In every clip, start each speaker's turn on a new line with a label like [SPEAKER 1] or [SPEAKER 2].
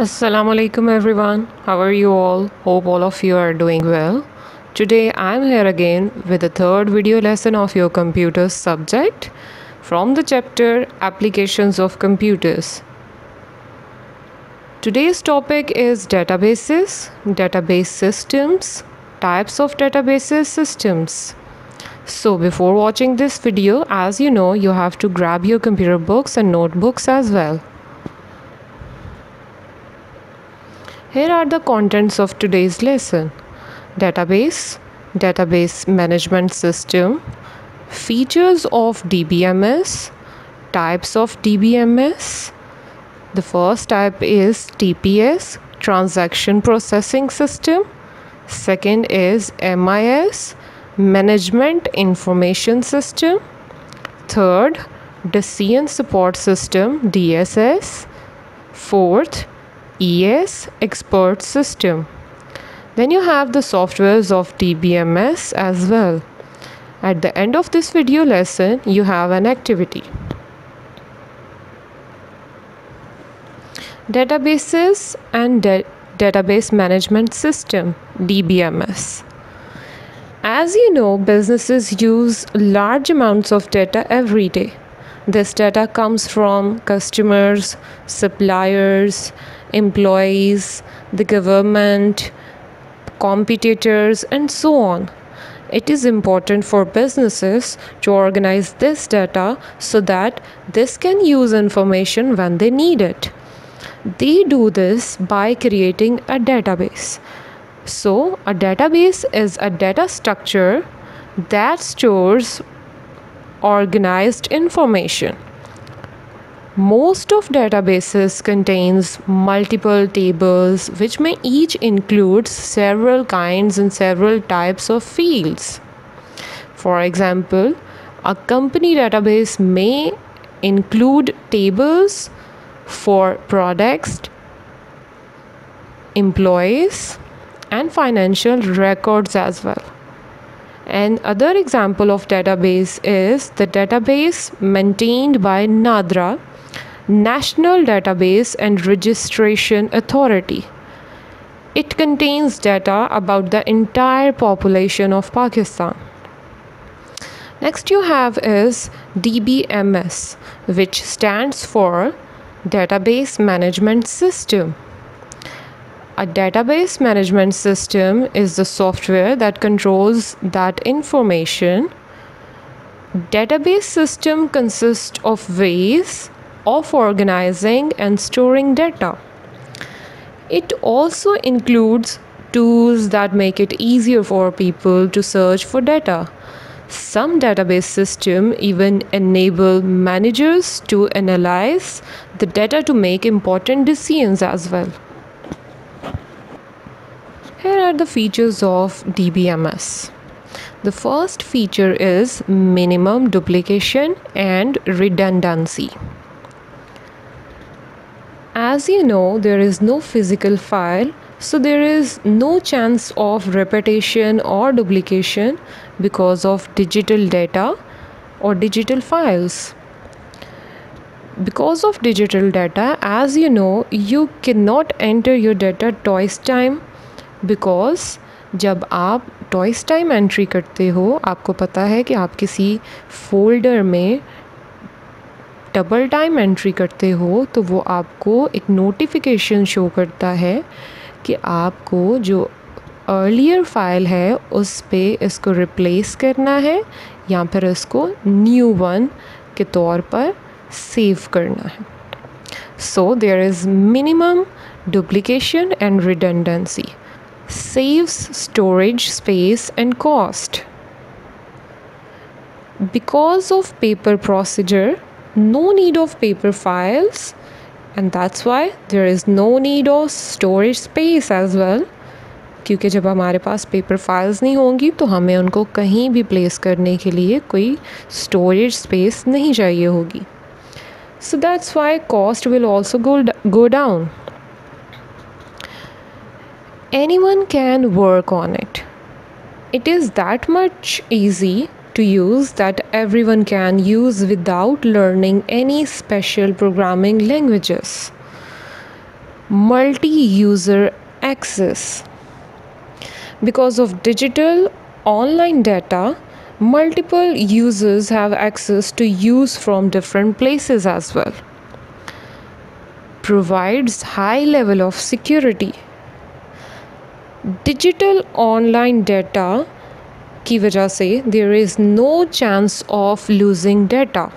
[SPEAKER 1] Assalamu alaikum everyone. How are you all? Hope all of you are doing well. Today I'm here again with the third video lesson of your computer subject from the chapter Applications of Computers. Today's topic is databases, database systems, types of databases systems. So before watching this video, as you know, you have to grab your computer books and notebooks as well. Here are the contents of today's lesson Database, Database Management System, Features of DBMS, Types of DBMS. The first type is TPS, Transaction Processing System. Second is MIS, Management Information System. Third, Decision Support System, DSS. Fourth, ES expert system. Then you have the softwares of DBMS as well. At the end of this video lesson, you have an activity. Databases and da Database Management System DBMS. As you know, businesses use large amounts of data every day. This data comes from customers, suppliers, employees, the government, competitors, and so on. It is important for businesses to organize this data so that this can use information when they need it. They do this by creating a database. So, a database is a data structure that stores organized information. Most of databases contains multiple tables which may each include several kinds and several types of fields. For example, a company database may include tables for products, employees, and financial records as well. An other example of database is the database maintained by NADRA National Database and Registration Authority. It contains data about the entire population of Pakistan. Next you have is DBMS which stands for Database Management System. A database management system is the software that controls that information. Database system consists of ways of organizing and storing data. It also includes tools that make it easier for people to search for data. Some database systems even enable managers to analyze the data to make important decisions as well. Here are the features of DBMS. The first feature is minimum duplication and redundancy. As you know, there is no physical file, so there is no chance of repetition or duplication because of digital data or digital files. Because of digital data, as you know, you cannot enter your data twice time because जब आप toys time entry करते हो आपको पता है कि आप किसी फोल्डर में डबल टाइम एंट्री करते हो तो वो आपको एक नोटिफिकेशन शो करता है कि आपको जो अर्लियर फ़ाइल है उस पर इसको रिप्लेस करना है या फिर इसको न्यू वन के तौर पर सेव करना है so there is minimum duplication and redundancy saves storage space and cost. Because of paper procedure, no need of paper files and that's why there is no need of storage space as well क्योंकि जब हमारे पास paper files नहीं होंगी तो हमें उनको कहीं भी प्लेस करने के लिए कोई स्टोरेज स्पेस नहीं चाहिए होगी so that's why cost will also go go down anyone can work on it. It is that much easy to use that everyone can use without learning any special programming languages. multi-user access. Because of digital online data, multiple users have access to use from different places as well. Provides high level of security. Digital online data की वजह से there is no chance of losing data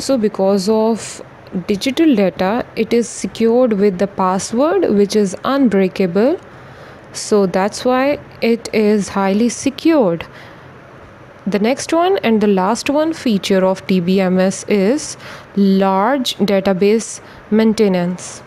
[SPEAKER 1] so because digital data it is secured with the password which is unbreakable. So that's why it is highly secured. The next one and the last one feature of DBMS is large database maintenance.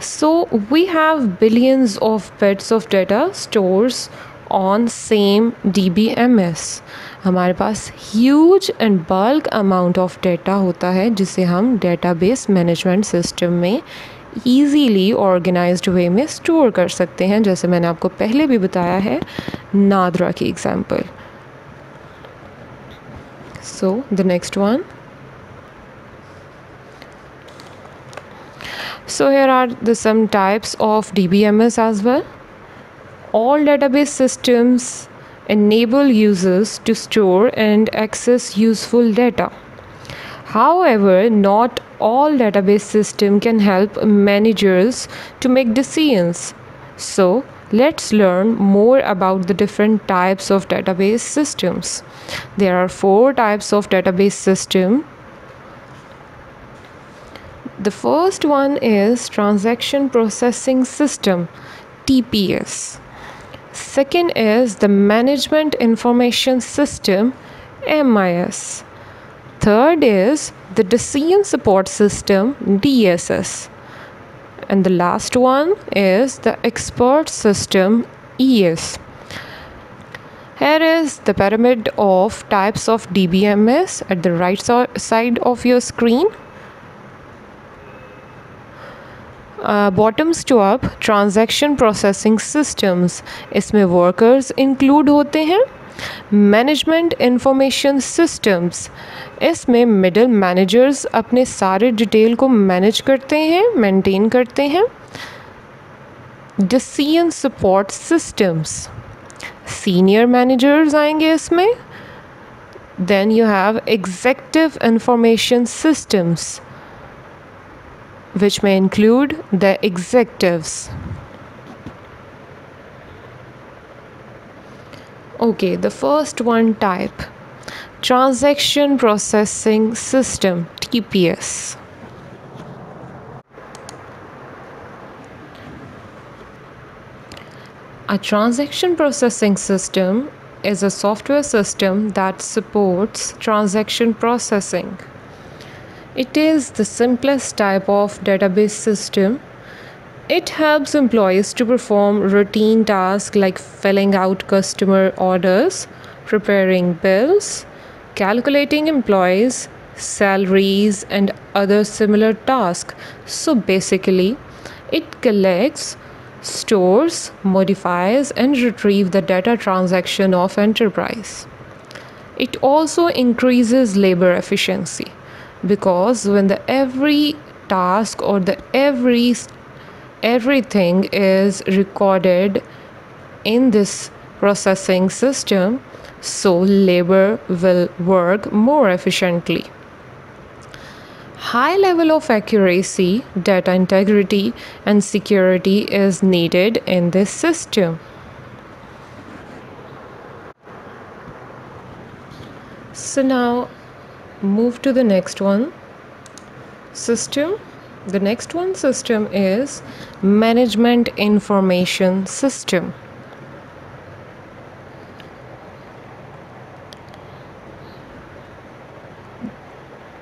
[SPEAKER 1] So, we have billions of bits of data stores on same DBMS हमारे पास huge and bulk amount of data होता है, जिसे हम database management system में easily organised way में store कर सकते हैं। जैसे मैंने आपको पहले भी बताया है, नादरा की example so the next one so here are the some types of dbms as well all database systems enable users to store and access useful data however not all database system can help managers to make decisions. So let's learn more about the different types of database systems. There are four types of database system. The first one is transaction processing system TPS. Second is the management information system MIS. Third is the Decision Support System DSS. And the last one is the Expert System ES. Here is the pyramid of types of DBMS at the right side of your screen. Bottoms to up, transaction processing systems. इसमें workers include होते हैं। Management information systems इसमें middle managers अपने सारे detail को manage करते हैं maintain करते हैं। Decision support systems senior managers आएँगे इसमें। Then you have executive information systems which may include the executives Okay, the first one type Transaction Processing System TPS. A transaction processing system is a software system that supports transaction processing. It is the simplest type of database system it helps employees to perform routine tasks like filling out customer orders, preparing bills, calculating employees' salaries, and other similar tasks. So basically, it collects, stores, modifies, and retrieves the data transaction of enterprise. It also increases labor efficiency because when the every task or the every everything is recorded in this processing system so labor will work more efficiently. High level of accuracy data integrity and security is needed in this system. So now move to the next one system the next one system is management information system.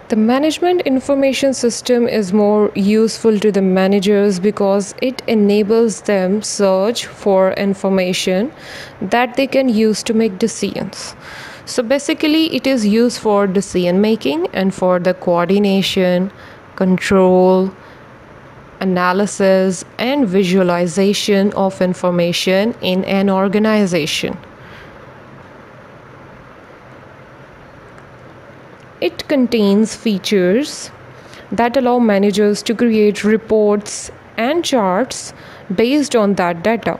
[SPEAKER 1] The management information system is more useful to the managers because it enables them search for information that they can use to make decisions. So basically it is used for decision making and for the coordination, control, analysis, and visualization of information in an organization. It contains features that allow managers to create reports and charts based on that data.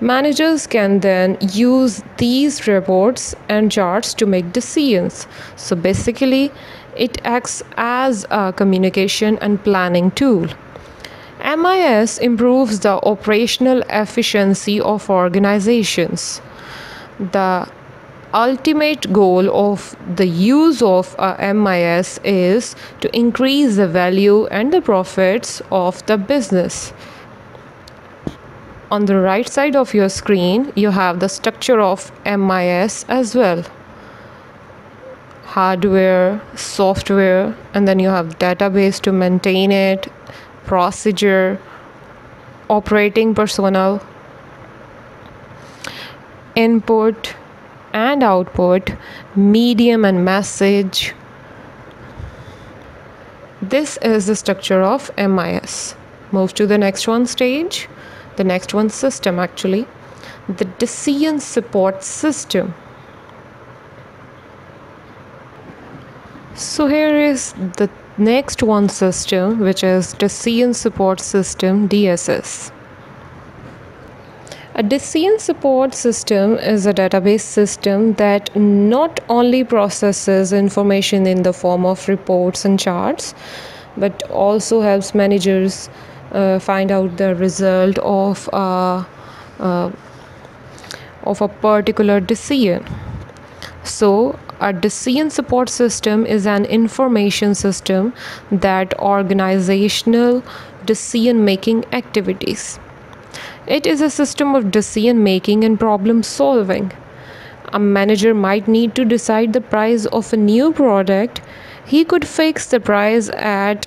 [SPEAKER 1] Managers can then use these reports and charts to make decisions. So basically, it acts as a communication and planning tool. MIS improves the operational efficiency of organizations. The ultimate goal of the use of a MIS is to increase the value and the profits of the business on the right side of your screen you have the structure of MIS as well. Hardware software and then you have database to maintain it procedure operating personnel input and output medium and message. This is the structure of MIS move to the next one stage the next one system actually. The decision support system. So here is the next one system which is decision support system dss a decision support system is a database system that not only processes information in the form of reports and charts but also helps managers find out the result of a, uh, of a particular decision. So a decision support system is an information system that organizational decision making activities. It is a system of decision making and problem solving. A manager might need to decide the price of a new product. He could fix the price at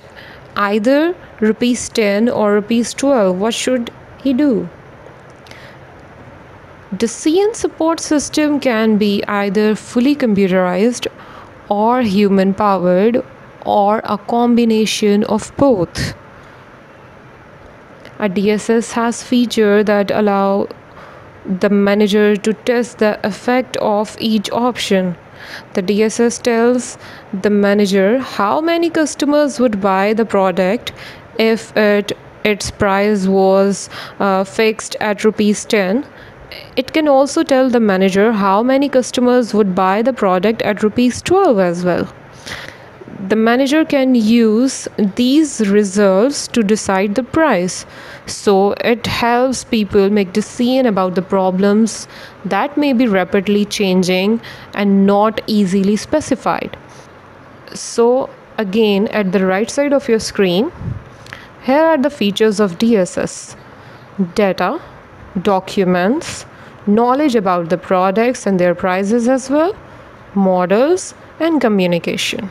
[SPEAKER 1] either rupees 10 or rupees 12 what should he do? Decision support system can be either fully computerized or human powered or a combination of both. A dss has feature that allow the manager to test the effect of each option the DSS tells the manager how many customers would buy the product if it, its price was uh, fixed at rupees 10 it can also tell the manager how many customers would buy the product at rupees 12 as well the manager can use these results to decide the price. So it helps people make decision about the problems that may be rapidly changing and not easily specified. So again at the right side of your screen here are the features of dss data documents knowledge about the products and their prices as well models and communication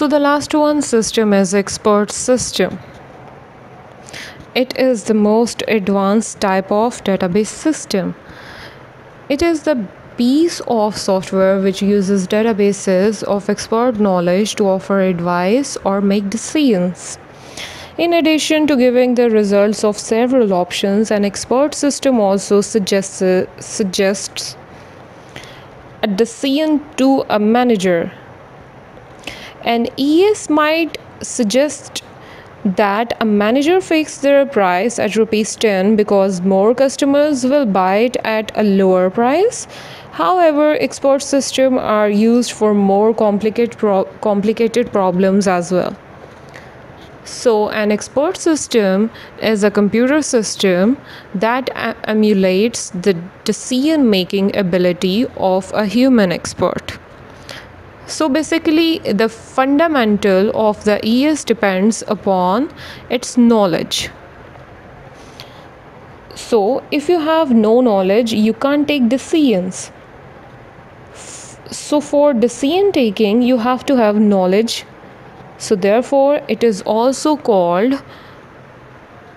[SPEAKER 1] So the last one system is expert system. It is the most advanced type of database system. It is the piece of software which uses databases of expert knowledge to offer advice or make decisions. In addition to giving the results of several options, an expert system also suggests, suggests a decision to a manager and ES might suggest that a manager fixed their price at rupees 10 because more customers will buy it at a lower price. However export systems are used for more complicated pro- complicated problems as well. So an expert system is a computer system that emulates the decision making ability of a human expert so basically the fundamental of the es depends upon its knowledge. So if you have no knowledge you can't take decisions so for decision taking you have to have knowledge. So therefore it is also called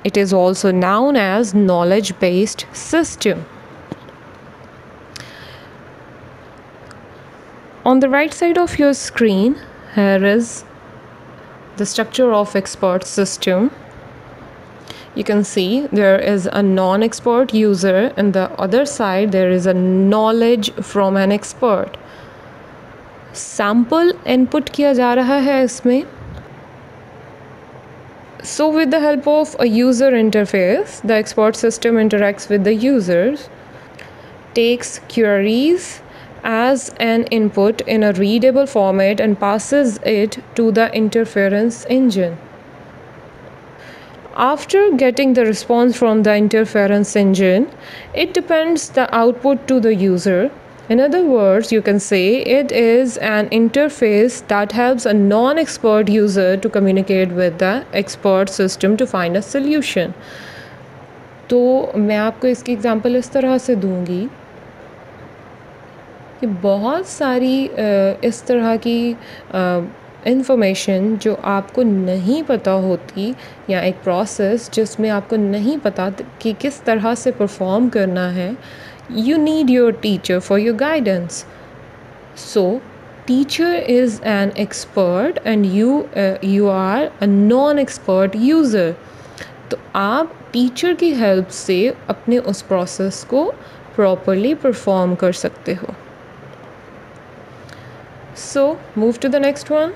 [SPEAKER 1] it is also known as knowledge based system on the right side of your screen here is the structure of expert system you can see there is a non-expert user and the other side there is a knowledge from an expert sample input किया जा रहा है इसमें So with the help of a user interface, the export system interacts with the users, takes queries as an input in a readable format and passes it to the interference engine. After getting the response from the interference engine, it depends the output to the user in other words, you can say it is an interface that helps a non expert user to communicate with the expert system to find a solution. तो मैं आपको इसकी example इस तरह से दूंगी कि बहुत सारी इस तरह की इंफॉर्मेशन जो आपको नहीं पता होती या एक प्रोसेस जिसमें आपको नहीं पता कि किस तरह से परफॉर्म करना है you need your teacher for your guidance so teacher is an expert and you you are a non expert user तो आप टीचर की हेल्प से अपने उस प्रोसेस को प्रॉपरली परफॉर्म कर सकते हो। so move to the next one.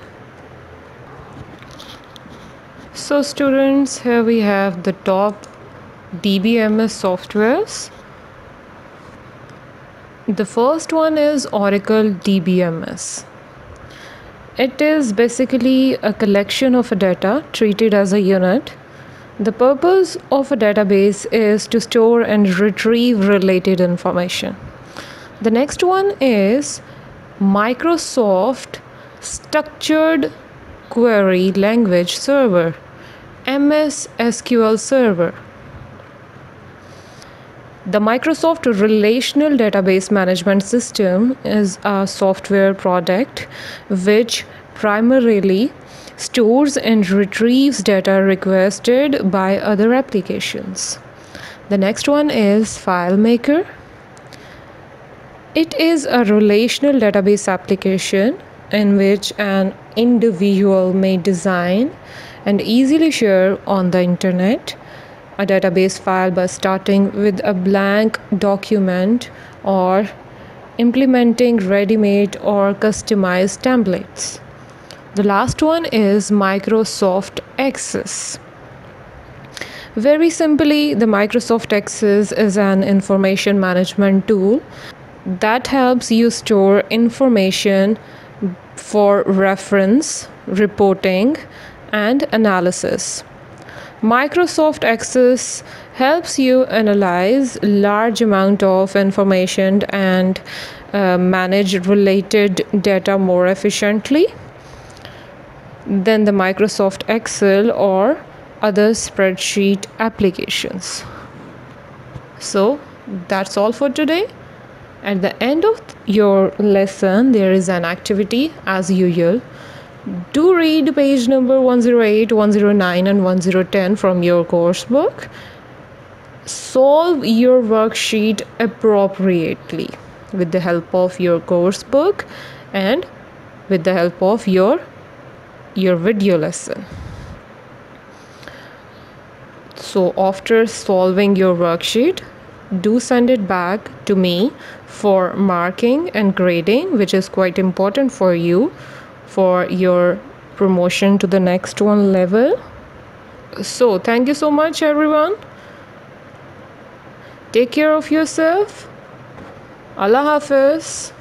[SPEAKER 1] So students here we have the top DBMS softwares. The first one is Oracle DBMS it is basically a collection of data treated as a unit. The purpose of a database is to store and retrieve related information. The next one is Microsoft Structured Query Language Server, MS SQL Server. The Microsoft Relational Database Management System is a software product which primarily stores and retrieves data requested by other applications. The next one is FileMaker. It is a relational database application in which an individual may design and easily share on the internet a database file by starting with a blank document or implementing ready-made or customized templates. The last one is Microsoft Access. Very simply, the Microsoft Access is an information management tool that helps you store information for reference, reporting, and analysis. Microsoft Access helps you analyze large amount of information and uh, manage related data more efficiently than the Microsoft Excel or other spreadsheet applications. So that's all for today. At the end of your lesson, there is an activity as usual do read page number 108, 109, and 1010 from your course book. Solve your worksheet appropriately with the help of your course book and with the help of your your video lesson. So after solving your worksheet, do send it back to me for marking and grading, which is quite important for you for your promotion to the next one level. So thank you so much everyone. Take care of yourself. Allah hafiz